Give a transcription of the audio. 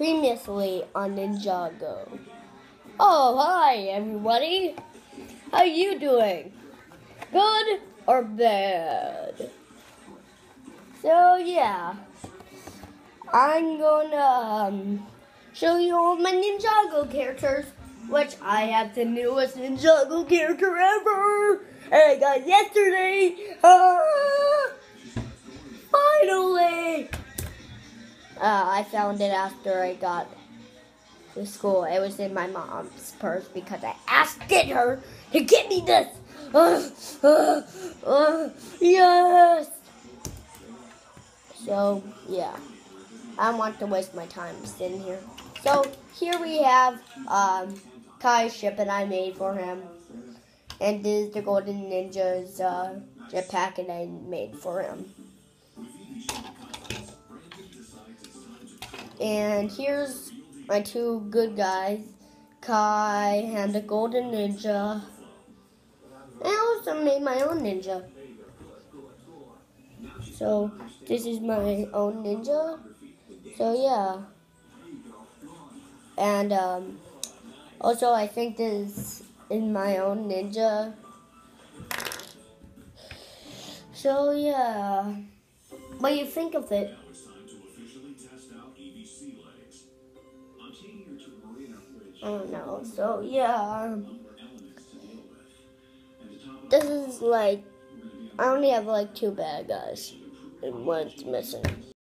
previously on Ninjago. Oh, hi everybody. How you doing? Good or bad? So yeah, I'm gonna um, show you all my Ninjago characters, which I have the newest Ninjago character ever. And I got yesterday. Ah, Uh, I found it after I got to school. It was in my mom's purse because I asked her to get me this. Uh, uh, uh, yes. So, yeah. I want to waste my time sitting here. So, here we have um, Kai's ship that I made for him. And this is the Golden Ninja's uh, jetpack that I made for him. And here's my two good guys, Kai and the Golden Ninja. I also made my own ninja. So this is my own ninja. So yeah. And um, also I think this is my own ninja. So yeah. What do you think of it? Oh, Don't know. So yeah, this is like I only have like two bad guys, and one's missing.